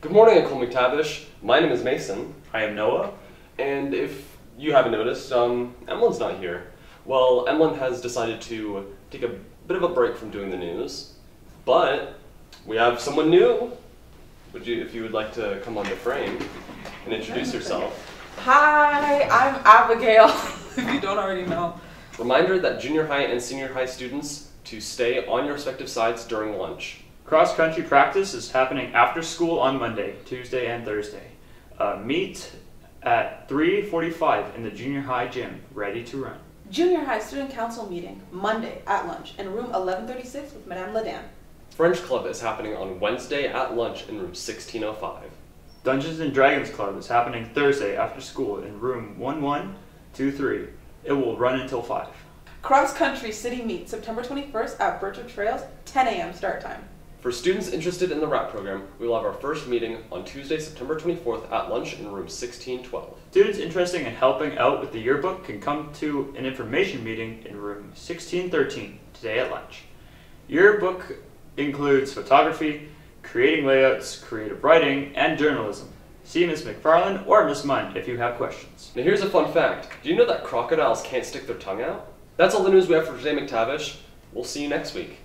Good morning, Ecole McTavish. My name is Mason, I am Noah. and if you haven't noticed, um, Emily's not here. Well, Emlyn has decided to take a bit of a break from doing the news, but we have someone new. Would you, if you would like to come on the frame and introduce yourself? Hi, I'm Abigail, if you don't already know. Reminder that junior high and senior high students to stay on your respective sides during lunch. Cross country practice is happening after school on Monday, Tuesday, and Thursday. Uh, meet at 3:45 in the junior high gym, ready to run. Junior high student council meeting, Monday at lunch in room 1136 with Madame Ladan. French Club is happening on Wednesday at lunch in room 1605. Dungeons and Dragons Club is happening Thursday after school in room 1123. It will run until 5. Cross country city meet September 21st at Birchwood Trails, 10 a.m. start time. For students interested in the RAP program, we will have our first meeting on Tuesday, September 24th at lunch in room 1612. Students interested in helping out with the yearbook can come to an information meeting in room 1613 today at lunch. Yearbook includes photography, creating layouts, creative writing, and journalism. See Ms. McFarland or Ms. Munn if you have questions. Now here's a fun fact. Do you know that crocodiles can't stick their tongue out? That's all the news we have for today, McTavish. We'll see you next week.